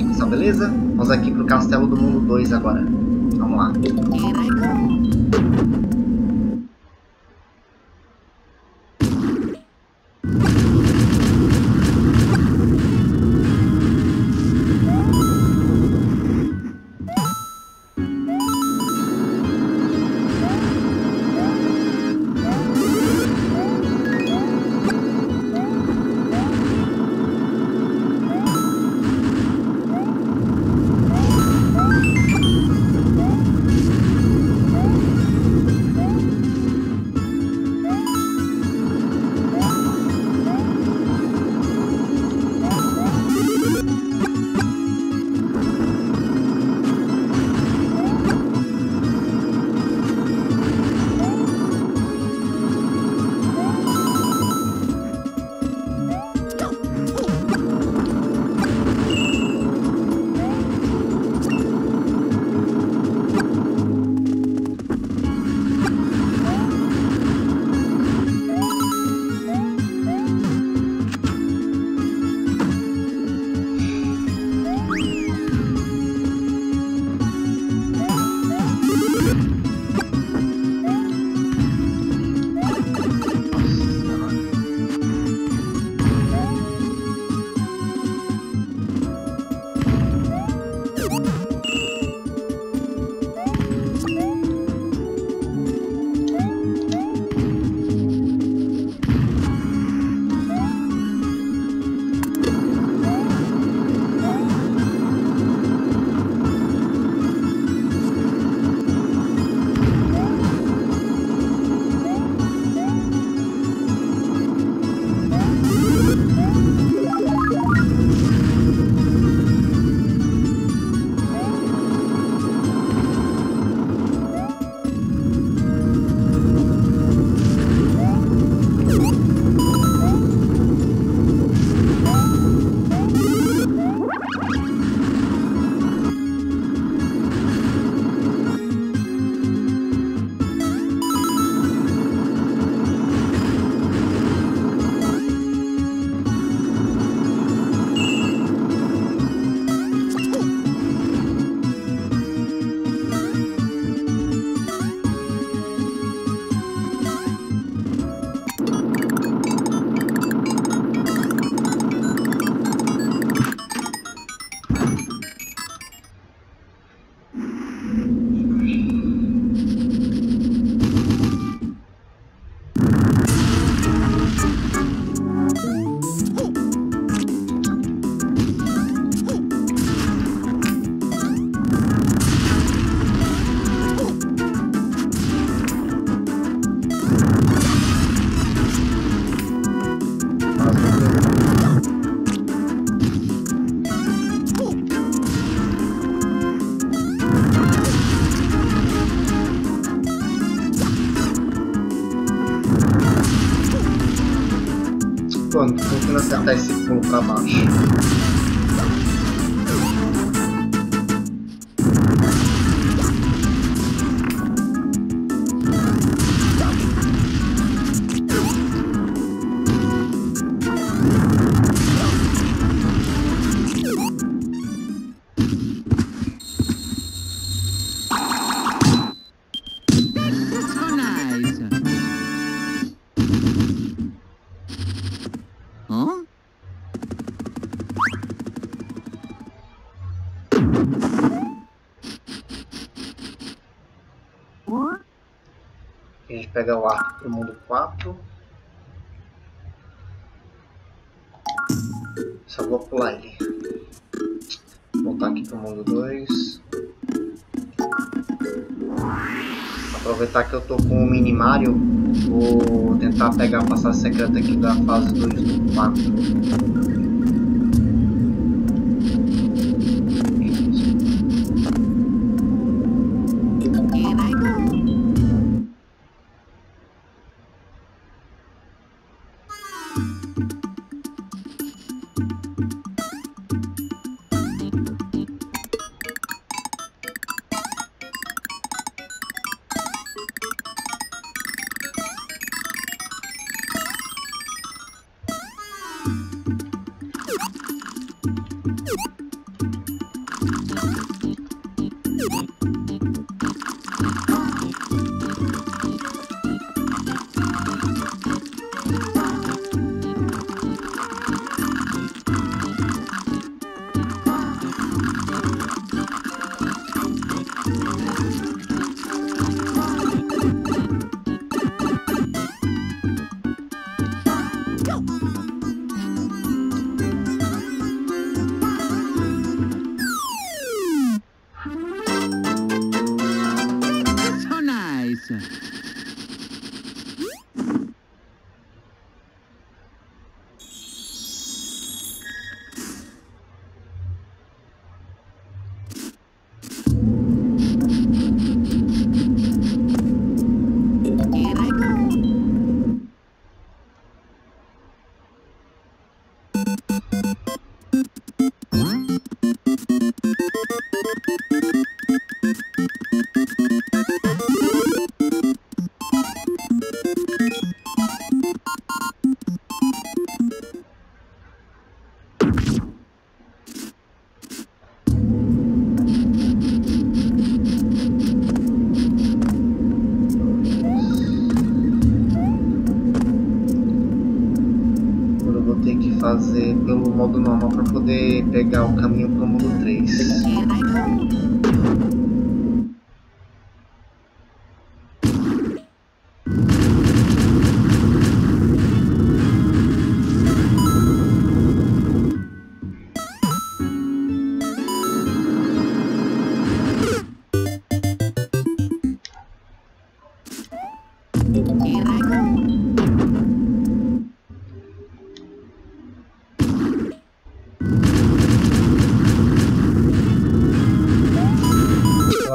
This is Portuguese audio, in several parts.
Essa beleza? Vamos aqui pro Castelo do Mundo 2 agora. Vamos lá. Pronto, tentando acertar esse pulo pra baixo. A gente pega o arco pro mundo 4. Só vou pular ele. Voltar aqui pro mundo 2. Aproveitar que eu tô com o mini Mario, vou tentar pegar a passagem secreta aqui da fase 2 do 4. fazer pelo modo normal para poder pegar o caminho para o modo 3.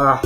Ah,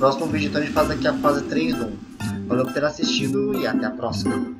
Próximo vídeo então a gente faz aqui a fase 3 do 1. Valeu por ter assistido e até a próxima.